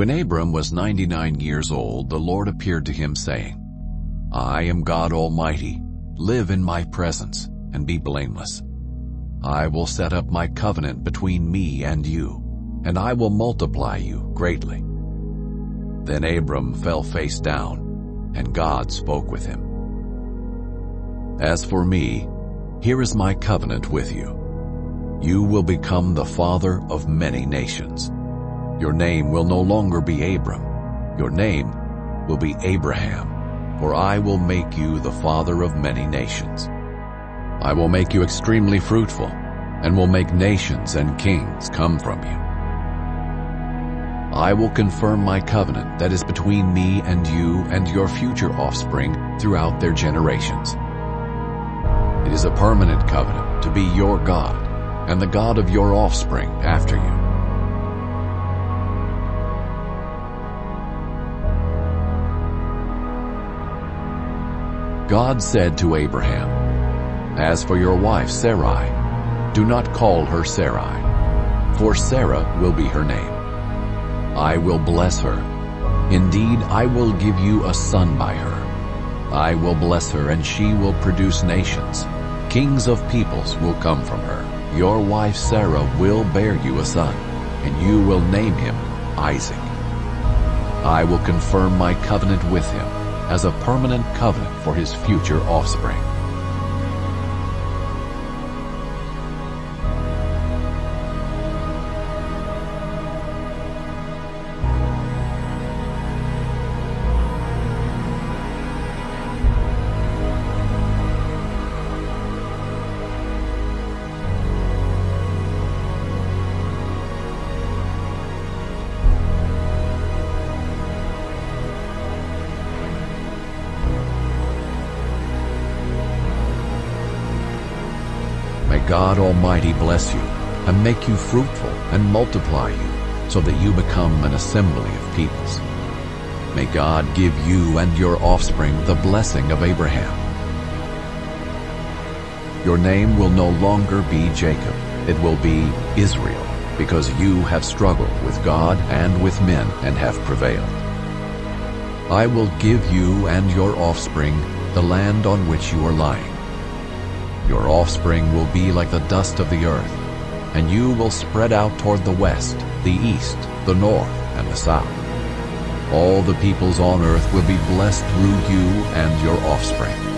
When Abram was 99 years old, the Lord appeared to him saying, I am God Almighty. Live in my presence and be blameless. I will set up my covenant between me and you, and I will multiply you greatly. Then Abram fell face down, and God spoke with him. As for me, here is my covenant with you. You will become the father of many nations. Your name will no longer be Abram. Your name will be Abraham, for I will make you the father of many nations. I will make you extremely fruitful, and will make nations and kings come from you. I will confirm my covenant that is between me and you and your future offspring throughout their generations. It is a permanent covenant to be your God and the God of your offspring after you. God said to Abraham, As for your wife Sarai, do not call her Sarai, for Sarah will be her name. I will bless her. Indeed, I will give you a son by her. I will bless her, and she will produce nations. Kings of peoples will come from her. Your wife Sarah will bear you a son, and you will name him Isaac. I will confirm my covenant with him as a permanent covenant for his future offspring. God Almighty bless you and make you fruitful and multiply you so that you become an assembly of peoples. May God give you and your offspring the blessing of Abraham. Your name will no longer be Jacob. It will be Israel, because you have struggled with God and with men and have prevailed. I will give you and your offspring the land on which you are lying. Your offspring will be like the dust of the earth, and you will spread out toward the west, the east, the north, and the south. All the peoples on earth will be blessed through you and your offspring.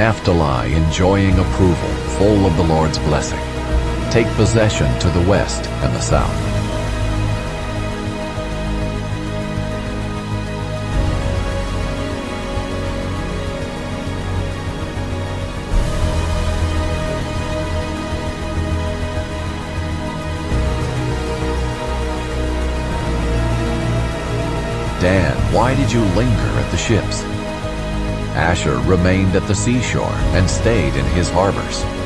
Naphtali enjoying approval, full of the Lord's blessing. Take possession to the west and the south. Dan, why did you linger at the ships? Asher remained at the seashore and stayed in his harbors.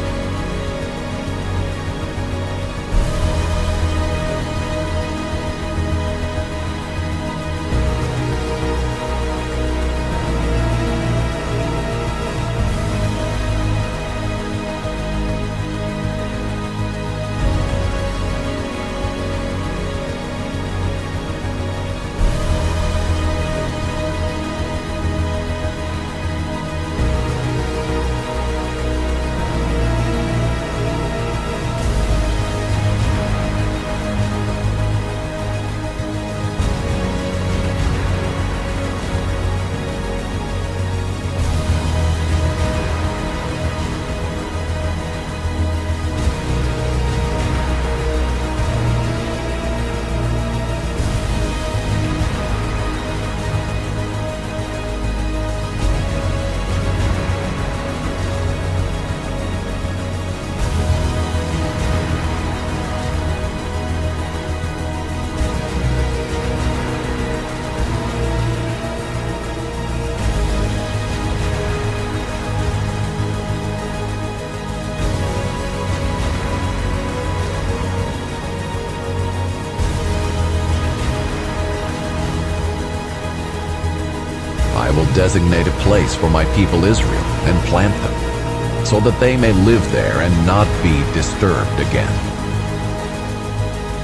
Designate a place for my people Israel and plant them, so that they may live there and not be disturbed again.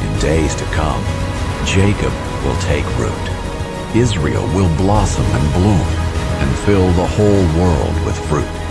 In days to come, Jacob will take root. Israel will blossom and bloom and fill the whole world with fruit.